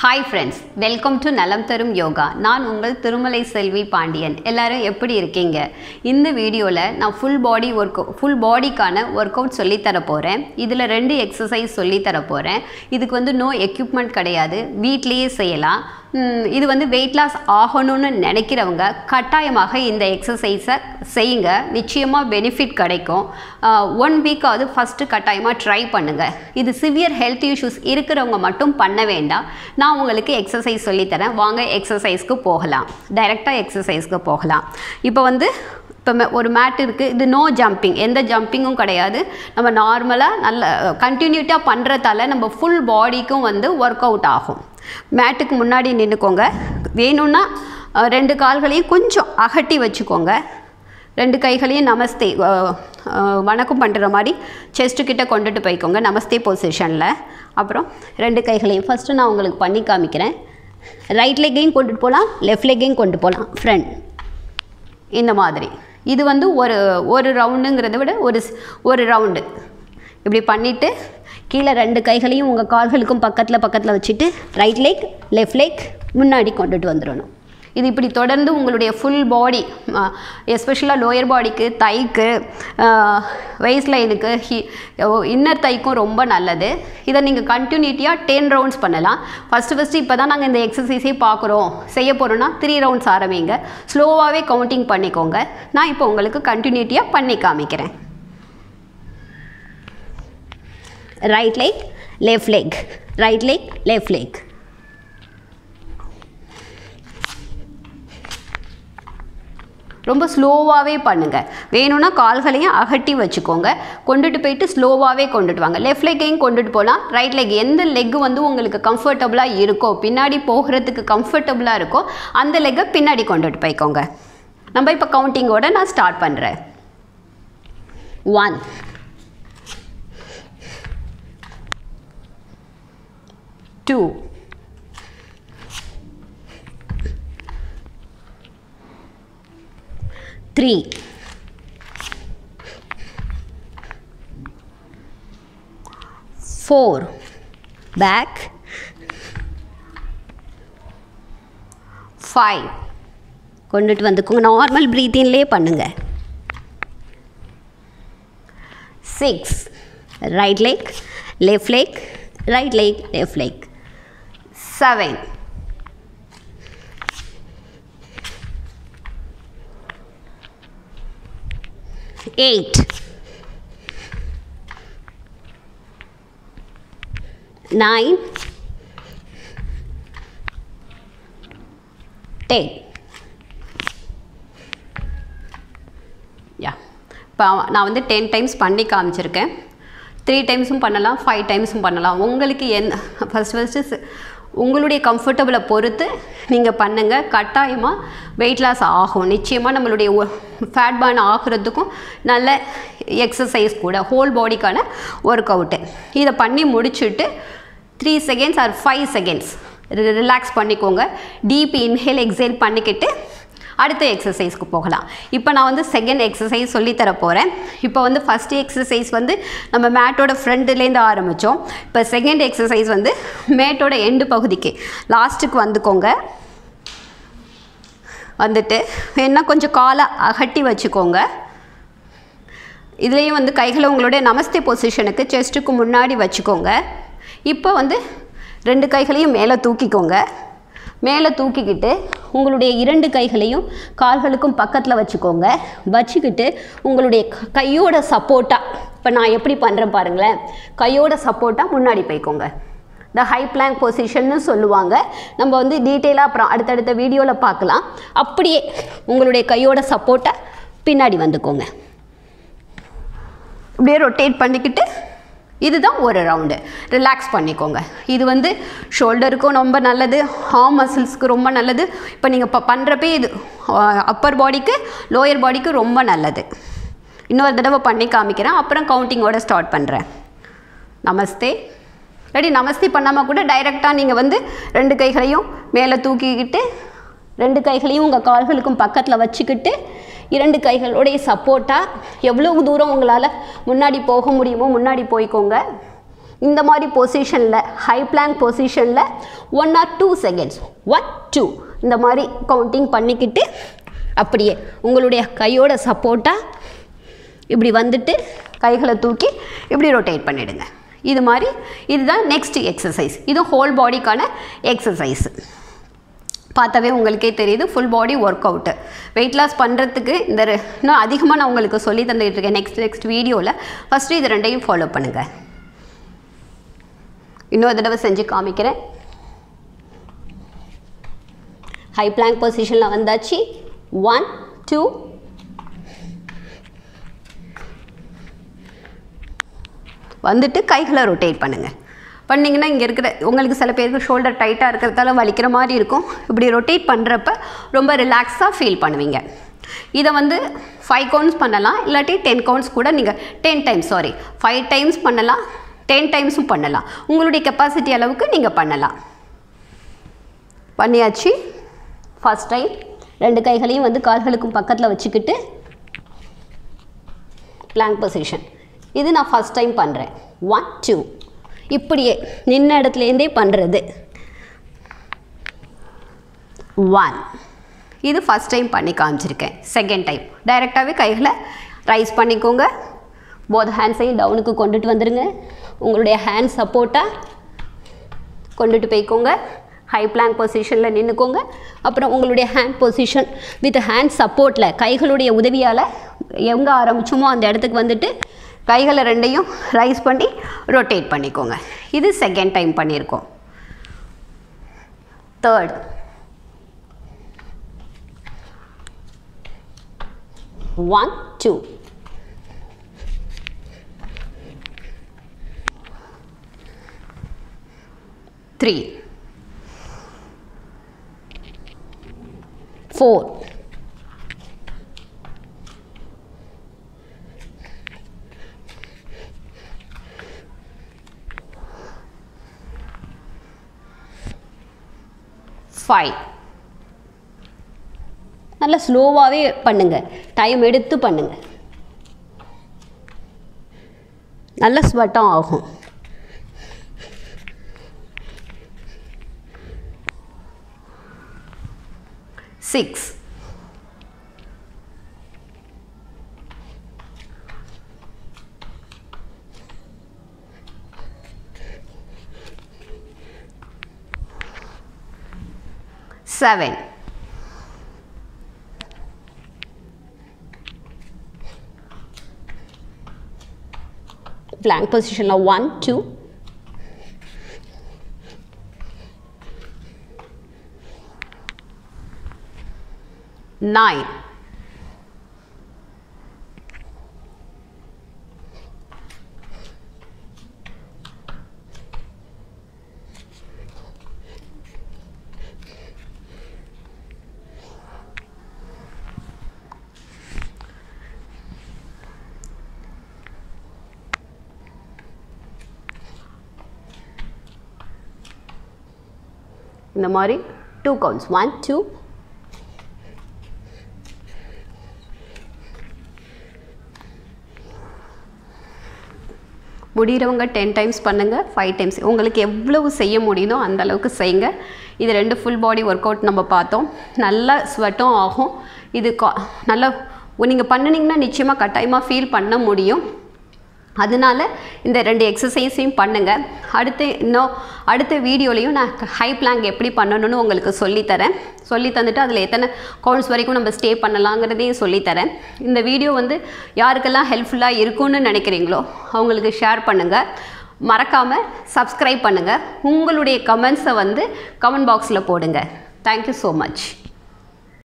Hi friends welcome to நலம் தரும் யோகா நான் உங்கள் திருமலை செல்வி பாண்டியன். எல்லாரும் எப்படி இருக்கீங்க? இந்த வீடியோவில் நான் ஃபுல் பாடி ஒர்க் ஃபுல் பாடிக்கான ஒர்க் அவுட் சொல்லித்தர போகிறேன் இதில் ரெண்டு எக்ஸசைஸ் சொல்லித்தர போகிறேன் இதுக்கு வந்து நோ எக்யூப்மெண்ட் கிடையாது. வீட்லேயே செய்யலாம். இது வந்து வெயிட் லாஸ் ஆகணும்னு நினைக்கிறவங்க கட்டாயமாக இந்த எக்ஸசைஸை செய்யுங்க. நிச்சயமாக பெனிஃபிட் கிடைக்கும். ஒன் வீக்காவது ஃபஸ்ட்டு கட்டாயமாக ட்ரை பண்ணுங்கள் இது சிவியர் ஹெல்த் இஷ்யூஸ் இருக்கிறவங்க மட்டும் பண்ண வேண்டாம். நான் உங்களுக்கு எக்ஸசைஸ் சொல்லித்தரேன். வாங்க எக்ஸசைஸ்க்கு போகலாம். டைரெக்டாக எக்ஸசைஸ்க்கு போகலாம். இப்போ வந்து இப்போ மே- ஒரு மேட் இருக்குது இது நோ ஜம்பிங் எந்த ஜம்பிங்கும் கிடையாது. நம்ம நார்மலாக நல்ல கண்டினியூட்டாக பண்ணுறதால நம்ம ஃபுல் பாடிக்கும் வந்து ஒர்க் அவுட் ஆகும். மேட்டுக்கு முன்னாடி நின்றுக்கோங்க வேணும்னா ரெண்டு கால்களையும் கொஞ்சம் அகட்டி வச்சுக்கோங்க. ரெண்டு கைகளையும் நமஸ்தே வணக்கம் பண்ணுற மாதிரி செஸ்ட்டுக்கிட்ட கொண்டுட்டு போய்க்கோங்க நமஸ்தே பொசிஷனில் அப்புறம் ரெண்டு கைகளையும் ஃபஸ்ட்டு நான் உங்களுக்கு பண்ணி காமிக்கிறேன். ரைட் லெக்கையும் கொண்டுட்டு போகலாம் லெஃப்ட் லெக்கையும் கொண்டு போகலாம் ஃப்ரண்ட் இந்த மாதிரி. இது வந்து ஒரு ஒரு ரவுண்டுங்கிறத விட ஒரு ஒரு ரவுண்டு இப்படி பண்ணிவிட்டு கீழே ரெண்டு கைகளையும் உங்கள் கால்களுக்கும் பக்கத்தில் பக்கத்தில் வச்சுட்டு ரைட் லெக் லெஃப்ட் லெக் முன்னாடி கொண்டுட்டு வந்துடணும். இது இப்படி தொடர்ந்து உங்களுடைய ஃபுல் பாடி எஸ்பெஷலாக லோயர் பாடிக்கு தைக்கு வயசில் லைனுக்கு ஹி இன்னர் தைக்கும் ரொம்ப நல்லது. இதை நீங்கள் கண்டினியூட்டியாக டென் ரவுண்ட்ஸ் பண்ணலாம். ஃபஸ்ட்டு ஃபஸ்ட்டு இப்போ தான் நாங்கள் இந்த எக்ஸசைஸே பார்க்குறோம். செய்ய போகிறோன்னா த்ரீ ரவுண்ட்ஸ் ஆரம்பிங்க. ஸ்லோவாகவே கவுண்டிங் பண்ணிக்கோங்க. நான் இப்போ உங்களுக்கு கண்டினியூட்டியாக பண்ணி காமிக்கிறேன். Right leg left leg right leg லெஃப்ட் leg. ரொம்ப ஸ்லோவாகவே பண்ணுங்கள் வேணும்னா கால்களையும் அகட்டி வச்சுக்கோங்க. கொண்டுட்டு போயிட்டு ஸ்லோவாகவே கொண்டுட்டு வாங்க. லெஃப்ட் லெக்கையும் கொண்டுட்டு போகலாம் ரைட் லெக் எந்த லெக் வந்து உங்களுக்கு கம்ஃபர்டபுளாக இருக்கோ பின்னாடி போகிறதுக்கு கம்ஃபர்டபுளாக இருக்கோ அந்த லெக்கை பின்னாடி கொண்டுட்டு போய்க்கோங்க. நம்ம இப்போ கவுண்டிங்கோட நான் ஸ்டார்ட் பண்ணுறேன் one two three four back five கொண்டுட்டு வந்துக்கோங்க. நார்மல் ப்ரீத்திங்லேயே பண்ணுங்க. Six right leg left leg right leg left leg seven. eight, nine, ten. Yeah இப்போ நான் வந்து டென் டைம்ஸ் பண்ணி காமிச்சிருக்கேன். த்ரீ டைம்ஸும் பண்ணலாம் ஃபைவ் டைம்ஸும் பண்ணலாம். உங்களுக்கு என் ஃபஸ்ட் ஃபஸ்ட்டு உங்களுடைய கம்ஃபர்டபுளை பொறுத்து நீங்கள் பண்ணுங்கள் கட்டாயமாக வெயிட் லாஸ் ஆகும். நிச்சயமாக நம்மளுடைய ஃபேட் பர்ன் ஆகுறதுக்கும் நல்ல எக்ஸசைஸ் கூட ஹோல் பாடிக்கான ஒர்க் அவுட்டு இதை பண்ணி முடிச்சுட்டு three seconds or five seconds relax பண்ணிக்கோங்க. டீப் இன்ஹேல் எக்ஸேல் பண்ணிக்கிட்டு அடுத்த எக்ஸசைஸ்க்கு போகலாம். இப்போ நான் வந்து செகண்ட் எக்ஸசைஸ் சொல்லித்தர போகிறேன் இப்போ வந்து ஃபஸ்ட்டு எக்ஸசைஸ் வந்து நம்ம மேட்டோட ஃப்ரண்ட்லேருந்து ஆரம்பித்தோம் இப்போ செகண்ட் எக்ஸசைஸ் வந்து மேட்டோட எண்டு பகுதிக்கு. லாஸ்ட்டுக்கு வந்துக்கோங்க. வந்துட்டு வேணா கொஞ்சம் காலை அகட்டி வச்சுக்கோங்க. இதுலேயும் வந்து கைகளை உங்களுடைய நமஸ்தே பொசிஷனுக்கு செஸ்ட்டுக்கு முன்னாடி வச்சுக்கோங்க. இப்போ வந்து ரெண்டு கைகளையும் மேலே தூக்கிக்கோங்க. மேலே தூக்கிக்கிட்டு உங்களுடைய இரண்டு கைகளையும் கால்களுக்கும் பக்கத்தில் வச்சுக்கோங்க. வச்சுக்கிட்டு உங்களுடைய க- கையோட சப்போர்ட்டாக இப்போ நான் எப்படி பண்ணுறேன் பாருங்களேன். கையோட சப்போர்ட்டாக முன்னாடி போய்க்கோங்க. இந்த ஹை பிளாங்க் பொசிஷன்னு சொல்லுவாங்க. நம்ம வந்து டீட்டெயிலாக அப்புறம் அடுத்தடுத்த வீடியோவில் பார்க்கலாம். அப்படியே உங்களுடைய கையோட சப்போர்ட்டை பின்னாடி வந்துக்கோங்க. இப்படியே ரொட்டேட் பண்ணிக்கிட்டு இதுதான் ஒரு ரவுண்டு ரிலாக்ஸ் பண்ணிக்கோங்க. இது வந்து ஷோல்டருக்கும் ரொம்ப நல்லது ஹார்ம் மசில்ஸ்க்கு ரொம்ப நல்லது. இப்போ நீங்கள் இப்போ பண்ணுறப்பே இது அப்பர் பாடிக்கு லோயர் பாடிக்கு ரொம்ப நல்லது. இன்னொரு தடவை பண்ணி காமிக்கிறேன். அப்புறம் கவுண்டிங்கோட ஸ்டார்ட் பண்ணுறேன் நமஸ்தே. ரெடி நமஸ்தே பண்ணாமல் கூட டைரெக்டாக நீங்கள் வந்து ரெண்டு கைகளையும் மேலே தூக்கிக்கிட்டு ரெண்டு கைகளையும் உங்கள் கால்களுக்கும் பக்கத்தில் வச்சுக்கிட்டு இரண்டு கைகளுடைய சப்போர்ட்டாக எவ்வளவு தூரம் உங்களால் முன்னாடி போக முடியுமோ முன்னாடி போய்க்கோங்க. இந்த மாதிரி பொசிஷனில் ஹை பிளாங்க் பொசிஷனில் one or two seconds one two இந்த மாதிரி கவுண்டிங் பண்ணிக்கிட்டு அப்படியே உங்களுடைய கையோட சப்போர்ட்டாக இப்படி வந்துட்டு கைகளை தூக்கி இப்படி ரொட்டேட் பண்ணிவிடுங்க இது மாதிரி இதுதான் நெக்ஸ்ட் எக்ஸசைஸ் இது ஹோல் பாடிக்கான எக்ஸசைஸு பார்த்தாவே உங்களுக்கே தெரியுது full body workout weight loss பண்ணுறதுக்கு இந்த ரெ- இன்னும் அதிகமாக நான் உங்களுக்கு சொல்லி தந்துட்டு இருக்கேன். நெக்ஸ்ட் நெக்ஸ்ட் வீடியோவில் ஃபஸ்ட்டு இது ரெண்டையும் ஃபாலோ பண்ணுங்கள் இன்னொரு தடவை செஞ்சு காமிக்கிறேன். ஹை பிளாங்க் பொசிஷனில் வந்தாச்சு. ஒன் டூ வந்துட்டு கைகளை ரொட்டேட் பண்ணுங்கள் பண்ணிங்கன்னா இங்கே இருக்கிற உங்களுக்கு சில பேருக்கு ஷோல்டர் டைட்டாக இருக்கிறதால வலிக்கிற மாதிரி இருக்கும். இப்படி ரொட்டேட் பண்ணுறப்ப ரொம்ப ரிலாக்ஸாக ஃபீல் பண்ணுவீங்க. இதை வந்து ஃபைவ் கவுண்ட்ஸ் பண்ணலாம் இல்லாட்டி டென் கவுண்ட்ஸ் கூட நீங்கள் ten times sorry five times பண்ணலாம் டென் டைம்ஸும் பண்ணலாம். உங்களுடைய கெப்பாசிட்டி அளவுக்கு நீங்கள் பண்ணலாம். பண்ணியாச்சு. ஃபஸ்ட் டைம் ரெண்டு கைகளையும் வந்து கால்களுக்கும் பக்கத்தில் வச்சுக்கிட்டு பிளாங்க் பொசிஷன் இது நான் ஃபஸ்ட் டைம் பண்ணுறேன் ஒன் டூ இப்படியே நின்ன இடத்துலேருந்தே பண்ணுறது ஒன் இது ஃபஸ்ட் டைம் பண்ணி காமிச்சிருக்கேன். செகண்ட் டைம் டைரெக்டாகவே கைகளை ரைஸ் பண்ணிக்கோங்க. போத் ஹேண்ட்ஸையும் டவுனுக்கு கொண்டுட்டு வந்துடுங்க உங்களுடைய ஹேண்ட் சப்போர்ட்டாக கொண்டுட்டு போய்க்கோங்க. ஹை பிளாங்க் பொசிஷனில் நின்றுக்கோங்க அப்புறம் உங்களுடைய ஹேண்ட் பொசிஷன் வித் ஹேண்ட் சப்போர்ட்டில் கைகளுடைய உதவியால் எங்கே ஆரம்பிச்சோமோ அந்த இடத்துக்கு வந்துட்டு கைகளை ரெண்டையும் ரைஸ் பண்ணி ரொட்டேட் பண்ணிக்கோங்க. இது செகண்ட் டைம் பண்ணியிருக்கோம் third one two three four five நல்லா ஸ்லோவாகவே பண்ணுங்கள் டைம் எடுத்து பண்ணுங்கள் நல்ல ஸ்வெட்டம் ஆகும். Six 7. Blank position now 1, 2. Nine. இந்த மாதிரி டூ கவுண்ட்ஸ் ஒன் டூ முடிகிறவங்க டென் டைம்ஸ் பண்ணுங்கள் ஃபைவ் டைம்ஸ் உங்களுக்கு எவ்வளவு செய்ய முடியுதோ அந்த அளவுக்கு செய்யுங்க. இது ரெண்டு ஃபுல் பாடி ஒர்க் அவுட் நம்ம பார்த்தோம். நல்லா ஸ்வெட்டும் ஆகும். இது கா நல்லா நீங்கள் பண்ணினீங்கன்னா நிச்சயமாக கட்டாயமாக ஃபீல் பண்ண முடியும். அதனால இந்த ரெண்டு எக்ஸசைஸையும் பண்ணுங்கள் அடுத்து இன்னும் அடுத்த வீடியோலையும் நான் ஹை பிளாங்க் எப்படி பண்ணணும்னு உங்களுக்கு சொல்லித்தரேன். சொல்லி தந்துட்டு அதில் எத்தனை கவுண்ட்ஸ் வரைக்கும் நம்ம ஸ்டே பண்ணலாங்கிறதையும் சொல்லித்தரேன். இந்த வீடியோ வந்து யாருக்கெல்லாம் ஹெல்ப்ஃபுல்லாக இருக்கும்னு நினைக்கிறீங்களோ அவங்களுக்கு ஷேர் பண்ணுங்கள் மறக்காமல் சப்ஸ்கிரைப் பண்ணுங்கள் உங்களுடைய கமெண்ட்ஸை வந்து கமெண்ட் பாக்ஸில் போடுங்க. Thank you so much